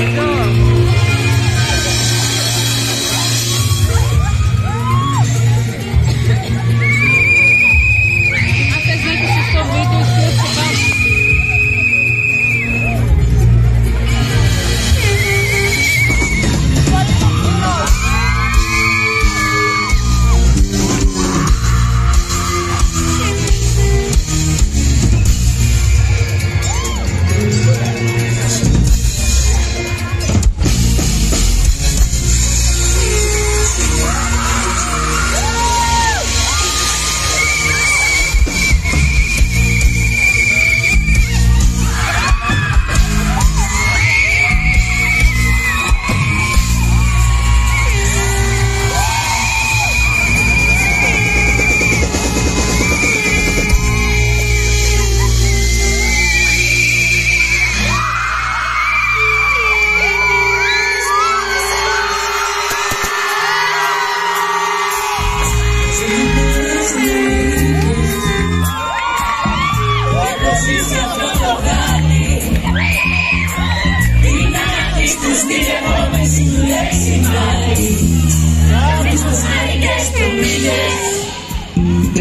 Thank you.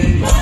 day.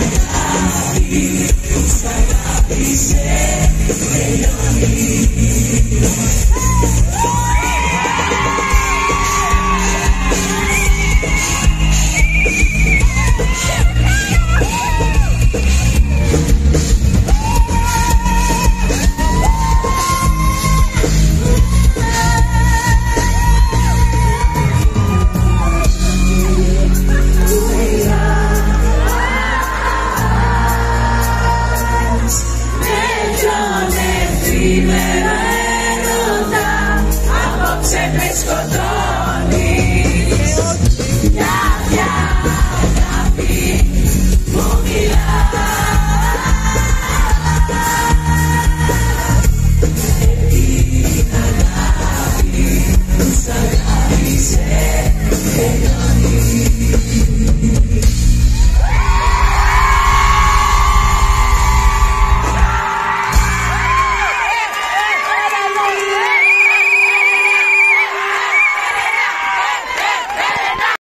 Yeah. man.